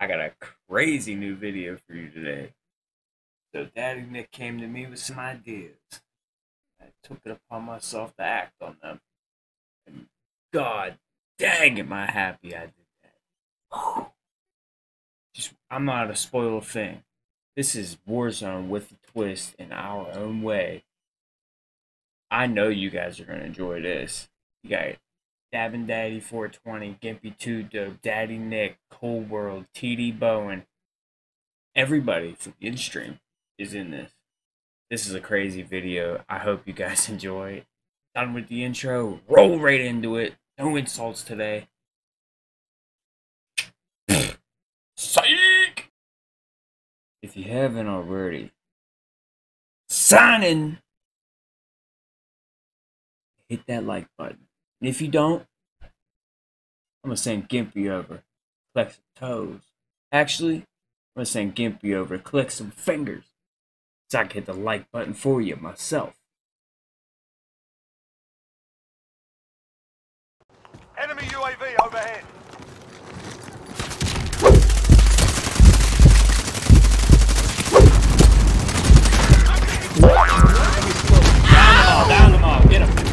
I got a crazy new video for you today. So Daddy Nick came to me with some ideas. I took it upon myself to act on them. And God dang am I happy I did that. Just I'm not a spoiled thing. This is Warzone with a twist in our own way. I know you guys are gonna enjoy this. You got Dabbin Daddy 420, Gimpy 2 Dope, Daddy Nick, Cold World, TD Bowen. Everybody from the stream is in this. This is a crazy video. I hope you guys enjoy. Done with the intro. Roll right into it. No insults today. Psych! If you haven't already, sign in. Hit that like button. And if you don't, I'm gonna send Gimpy over, collect some toes. Actually, I'm gonna send Gimpy over, collect some fingers. So I can hit the like button for you myself. Enemy UAV overhead. Down them all, get them.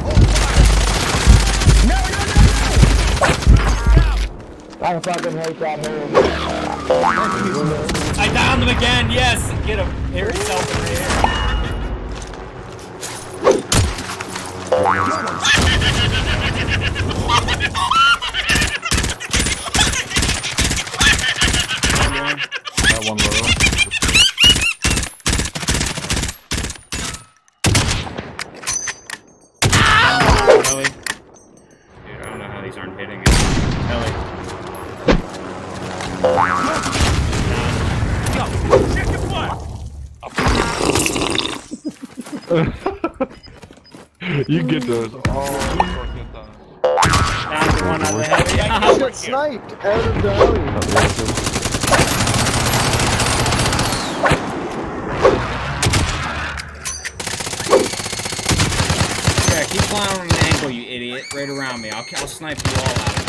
I fucking hate that move. I downed them again, yes! Get him. Here, self in the air. That one low. Ellie. Dude, I don't know how these aren't hitting it. Ellie. Check your fire. You get those all fucking to one out of the heavy. I got sniped out of the alley. Yeah, keep flying on an angle, you idiot. Right around me. I'll, I'll snipe you all out.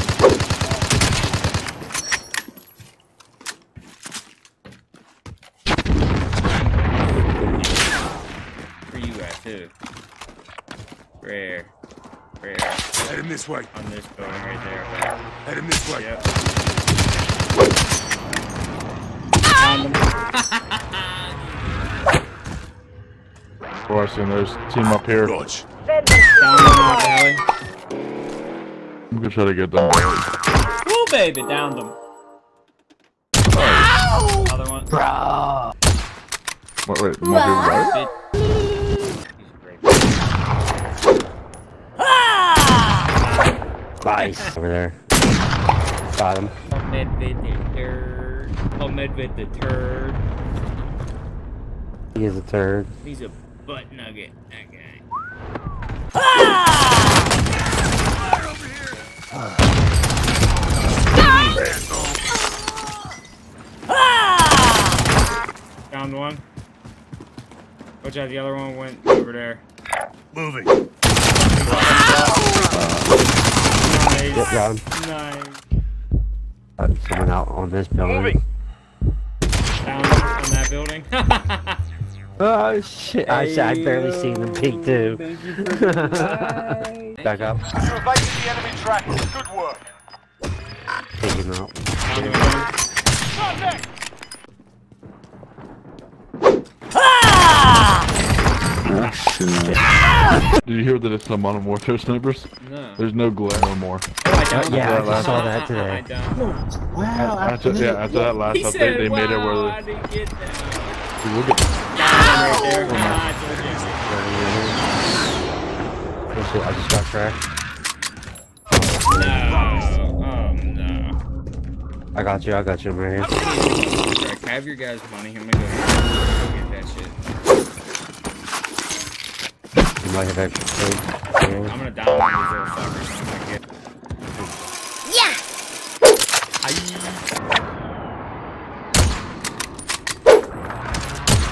Where you at, too? Rare. Rare. Heading this way. On this building right there. Heading this way. Yep. Found him. Oh, I seen there's a team up here. Dodge. Found him out, Valley. I'm gonna try to get them. Woo, baby, downed him. Another one. Wait, wait, more people right? He's a great Nice. Over there. Got him. Medved the turd. Oh, Medved the turd. He is a turd. He's a butt nugget, that guy. Ah! Found one. Watch out, the other one went over there. Moving. Yep, Nice. got him. Nice. Got someone out on this building. Moving. Found him on that building. Oh shit! I, I barely seen them peek too. Thank you for. Back up. You evaded the enemy track. Good work. Take him out. Found him Did you hear that it's the Modern Warfare snipers? No. There's no glare no more. Oh, I don't. yeah, I just saw that today. I don't. Wow, After, yeah, after that last He update, said, they made it wow, where I didn't get that. the, look at Down right there. Ah, I Oh! I just got tracked. told you. No. Oh, no. I got you. I got you. I'm right here. Alright, have your guys' money. I'm gonna go, go get that shit might have. I'm gonna. Yeah! I...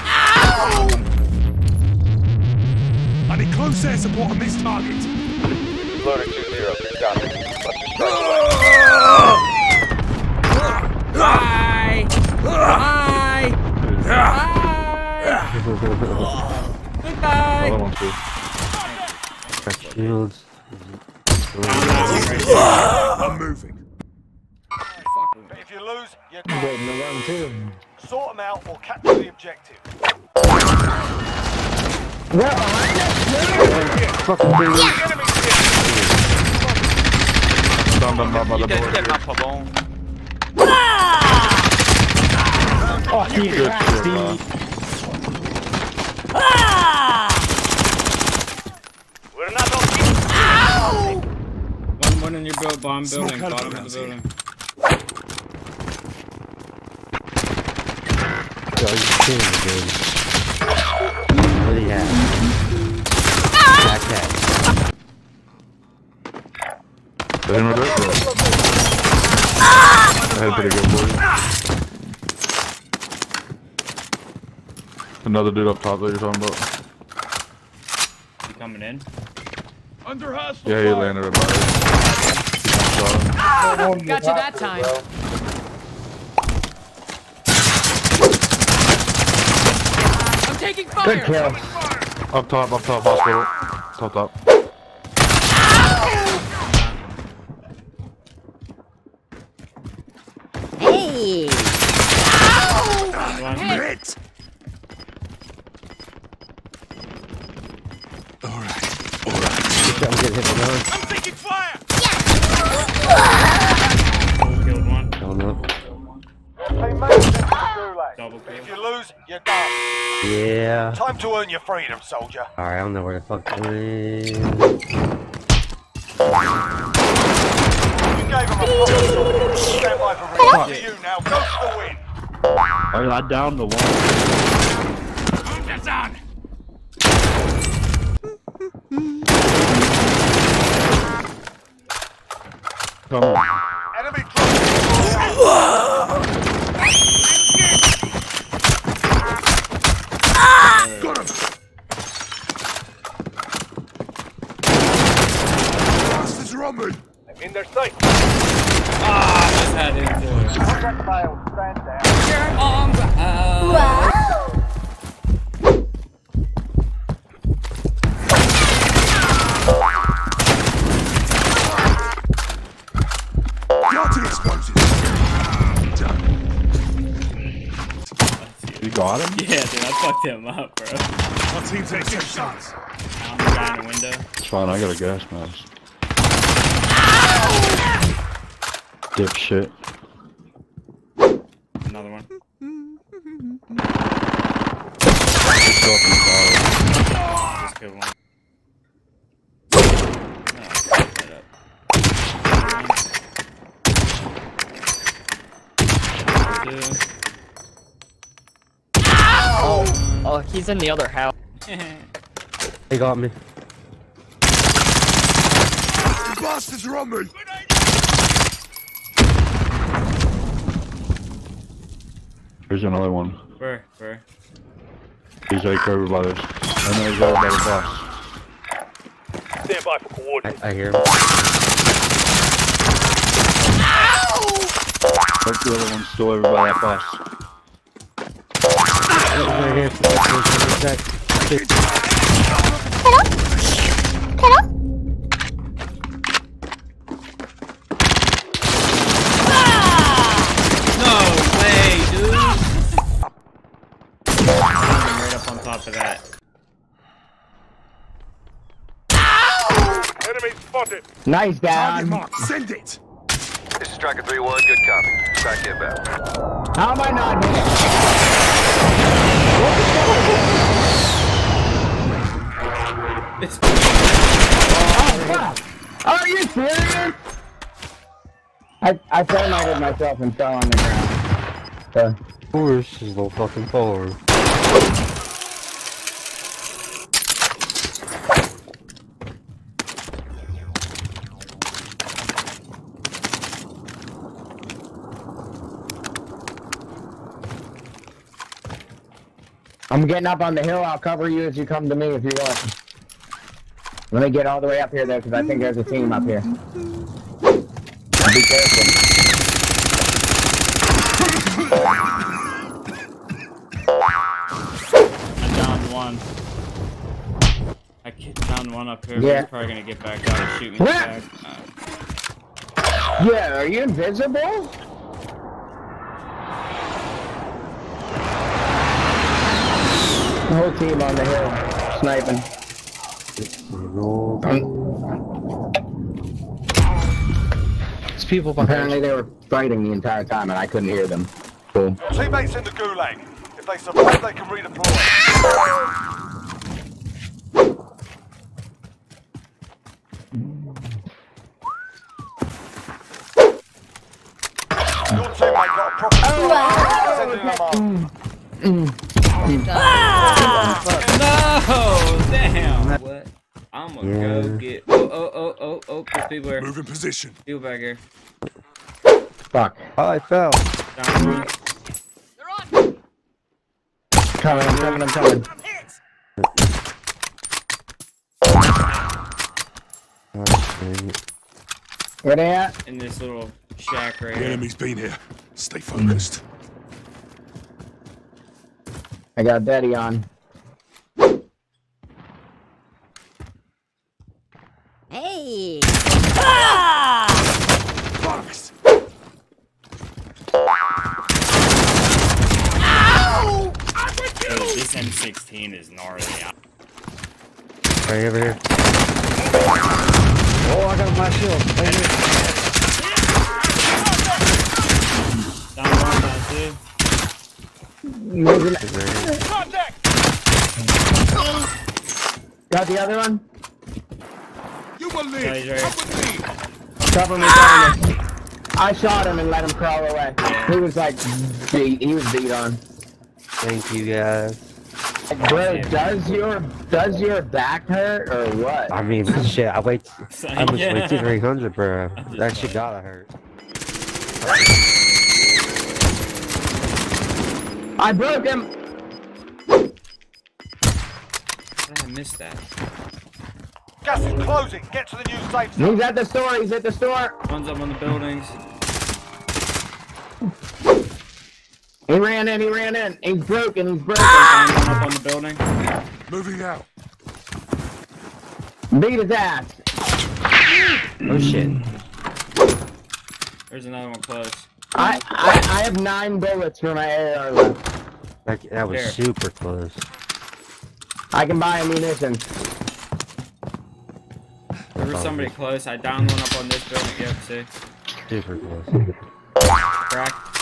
Ow! I need close air support on this target. Loader 2-0, copy. Hi! Hi! Goodbye! Shields. I'm moving. But if you lose, you're I'm done. getting the run too. Sort them out or capture the objective. Right behind us! Fucking dude. Oh, he Good shit, man. We're not on One, one in your build, bomb building, Smoke bottom of the building. Yo, he's killing me, dude. What do you have? Backpack. They didn't do it. I had pretty good for you. Another dude up top that you're talking about. You coming in? Under hostile Yeah, he landed about it. Got you that time. Bro. I'm taking fire. Good kill. Up top, up top, hospital. Top top. Lose, you're done. Yeah. Time to earn your freedom, soldier. Alright, I don't know where the fuck I am. You gave him a promise. Stand by for real. To you now. Go for the win. I down the one. That's on. Come on. You got him? Yeah, dude, I fucked him up, bro. My team takes two shots. I'm the in the window. It's fine, I got a gas mask. Dipshit. Another one. It's up in. Just killed one. No, fuck that up. Two. Oh, he's in the other house. They got me. The bastards are on me. Here's another one. Where? Where? He's like over by this. I know he's over by the bus. Stand by for coordinates. I, I hear him. Hope the other one's still over by that bus. Right here. Right here. No way, dude! right up on top of that. Enemy spotted. Nice Target down. Send it. This is Striker 3-1, good copy. Track inbound. How am I not hit? It's oh, Are you serious? I I terminated myself and fell on the ground. So, Of course, is the fucking forward. I'm getting up on the hill. I'll cover you as you come to me if you want. Let me get all the way up here though, because I think there's a team up here. Be careful. I downed one. I downed one up here. Yeah. He's probably gonna get back out and shoot me back. Uh, yeah, are you invisible? The whole team on the hill, sniping. There's people Apparently they were fighting the entire time and I couldn't hear them. Cool. Teammates in the gulag. If they survive, they can redeploy. Your teammate got a proper oh, mm, mm, mm. Ah! Sending them up. no! Damn! What? I'm gonna Yeah. go get. Oh, oh, oh, oh, oh. There's people here. Move in position. People back here. Fuck. Oh, I fell. Down one. Coming, I'm coming, I'm coming. Where they at? In this little shack right The here. enemy's been here. Stay focused. I got Betty on. Hey! Fox! Dude, this M16 is gnarly. Right over here. Oh, I got my shield. Right here. Down one, down two. Moving- Right here. Contact! Got the other one? You will Yeah, he's right. Come with me. Cover me, cover me. I shot him and let him crawl away. He was like beat. He was beat on. Thank you guys. Bro, does your does your back hurt or what? I mean, shit. I wait. I was Yeah. waiting 300, bro. That shit like- gotta hurt. I broke him. How did I miss that? Gas is closing. Get to the new safe zone. He's at the store. He's at the store. One's up on the buildings. He ran in. He ran in. He's broken. He's broken. Found one up on the building. Moving out. Beat his ass. Oh shit. There's another one close. I, I I have nine bullets for my AR left. That, that was There. super close. I can buy ammunition. There was somebody close. I downed one up on this building. Yep, see. Super close. Crack.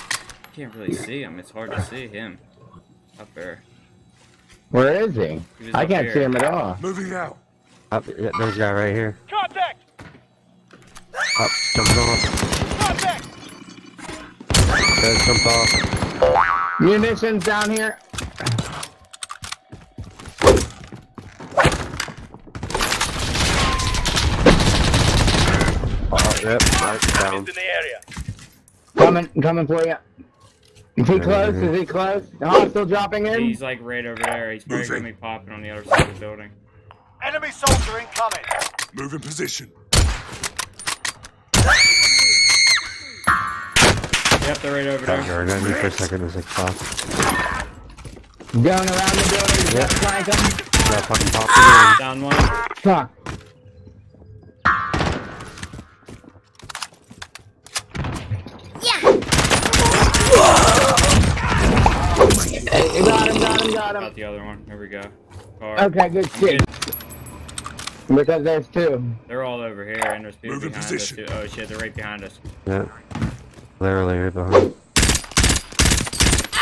Can't really see him. It's hard to see him. Up there. Where is he? He I can't here. see him at all. Moving out. Up, there's a guy right here. Contact! Up, jumped off. Contact! Guys jumped off. Munitions down here. Oh, yep, right down. the area. Coming, coming for you. Is he close? Is he close? The hostile dropping in? He's like right over there. He's probably gonna be popping on the other side of the building. Enemy soldier incoming. Move in position. Yep, they're right over Got there. guard at me for a second. It was like, fuck. Going around the building. Yeah. Just flank him. Got fucking popped Down one. Fuck. Hey, got him, got him, got him. Got the other one. There we go. Car. Okay, good shit. Because there's two. They're all over here, and there's people Move behind position. us. Too. Oh shit, they're right behind us. again. Yeah. Literally right behind.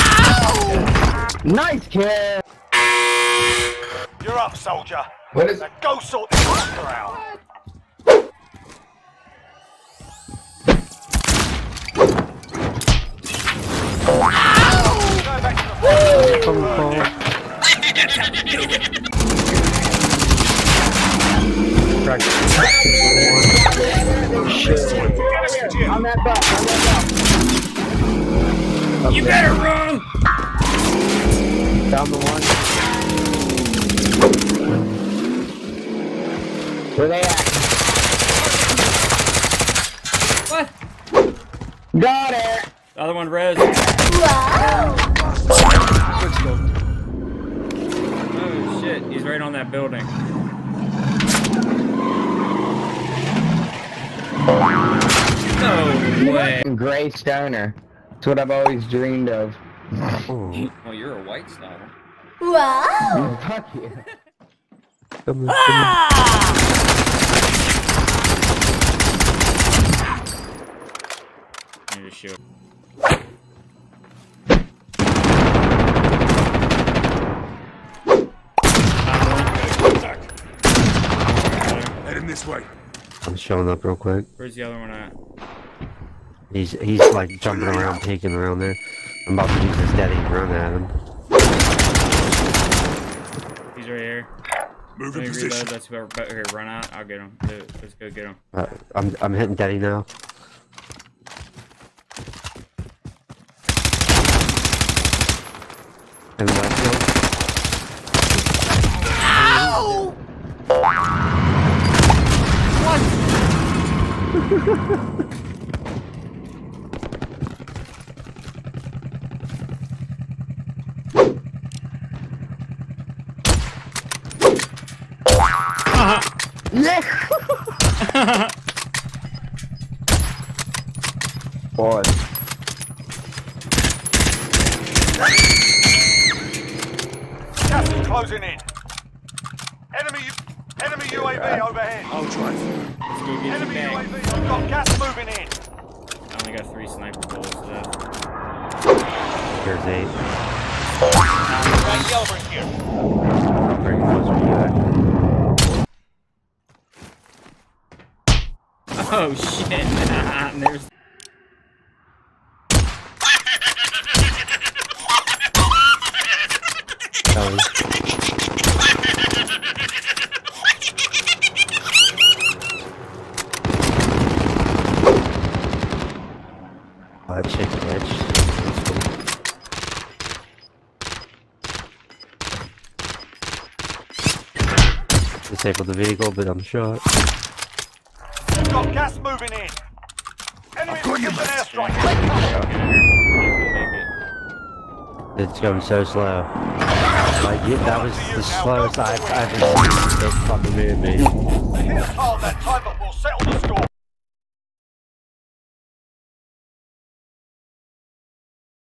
Ow! Nice kill. You're up, soldier. What is Now go sort this monster out. To the Crack. on that butt? On that You better run! butt. Down the one. Where they at? What? Got it. The other one res. Oh shit, he's right on that building. No way. Gray stoner. That's what I've always dreamed of. Well, you're a white stoner. Wow! Oh, fuck you. Come on, ah! come on. Need to shoot. I'm showing up real quick. Where's the other one at? He's he's like jumping around, peeking around there. I'm about to use this daddy and run at him. He's right here. Move in reload. position. Let's go. Here, run out. I'll get him. Let's go get him. Uh, I'm I'm hitting daddy now. And left Boy. Gas is closing in. Enemy, enemy UAV overhead. I'll drive. Let's go get Enemy. UAV. We've got gas moving in. I only got three sniper bullets left. Here's eight. Frank Yelbring here. I'll bring it to you. Oh shit! There's That chick bitch. Disabled the vehicle, but I'm shot. We've got gas moving in. Enemy precision airstrike. Make. It's going so slow. Like, yeah, that was the slowest I've ever seen it fucking move